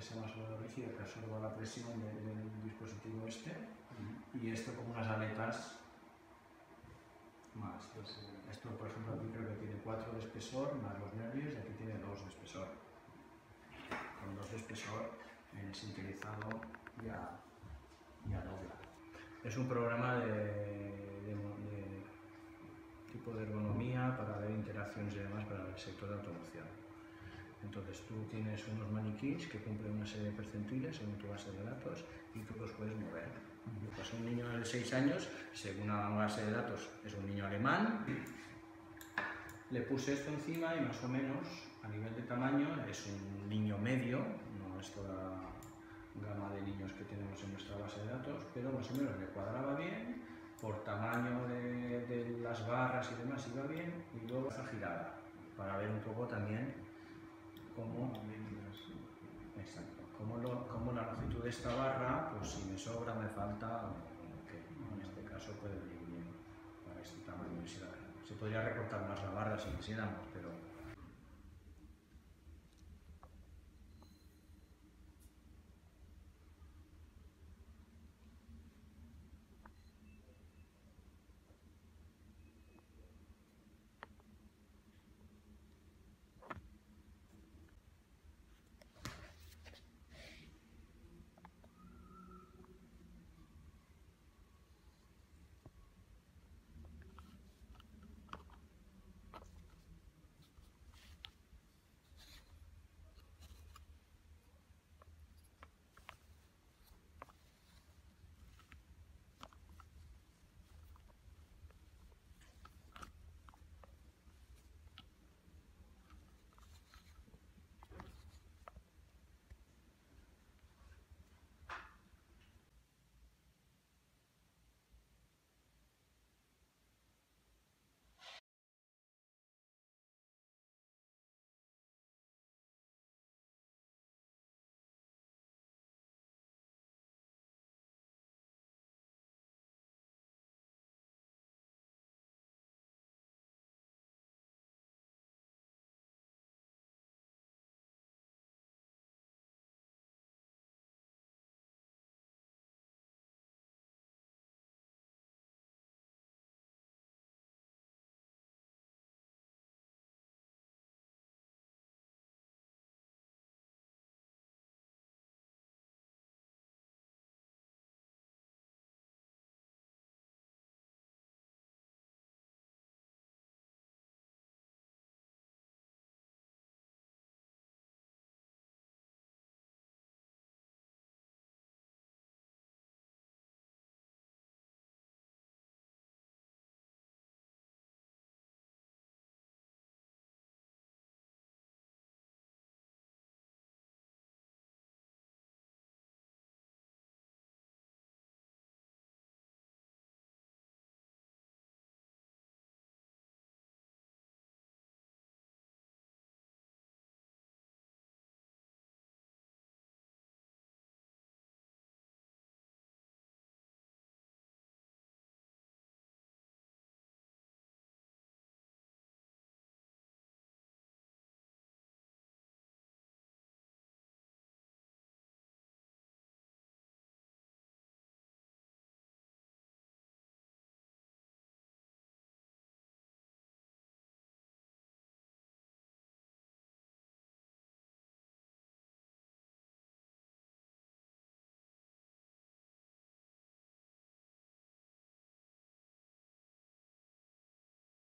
que sea más o menos rígida, que absorba la presión de- del dispositivo este, y esto como unas aletas más. Esto, por ejemplo, aquí creo que tiene 4 de espesor, más los nervios, y aquí tiene 2 de espesor. Con 2 de espesor, el sintetizado ya, ya dobla. Es un programa de, de, de tipo de ergonomía para ver interacciones y demás para el sector de automoción. Entonces tú tienes unos maniquís que cumplen una serie de percentiles según tu base de datos y tú los puedes mover. Pues un niño de 6 años, según una base de datos, es un niño alemán. Le puse esto encima y más o menos a nivel de tamaño es un niño medio, no es toda gama de niños que tenemos en nuestra base de datos, pero más o menos le cuadraba bien, por tamaño de, las barras y demás iba bien, y luego esa girada, para ver un poco también cómo, cómo, la longitud de esta barra, pues si me sobra, me falta, en este caso puede venir bien para este tamaño. Se, podría recortar más la barra si quisiéramos,